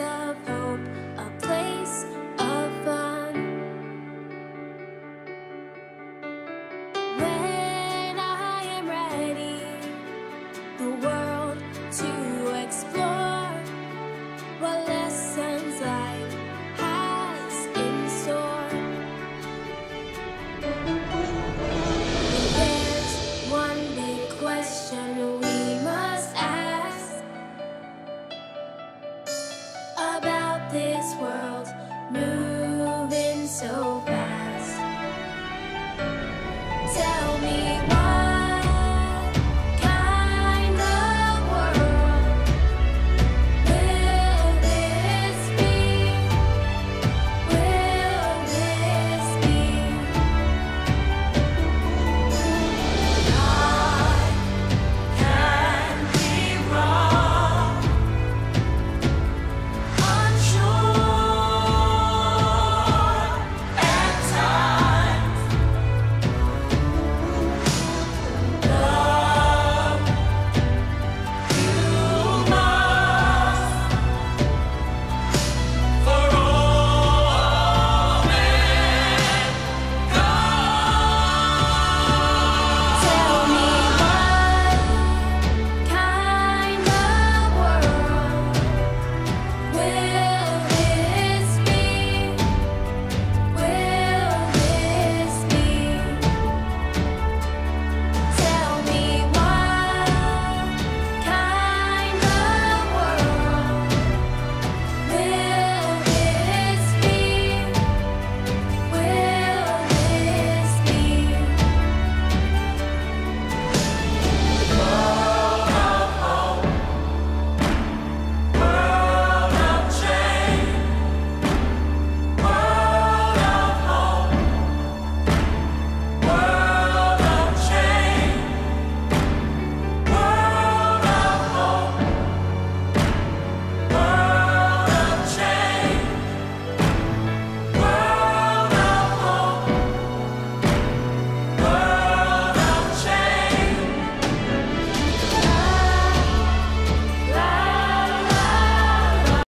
of hope,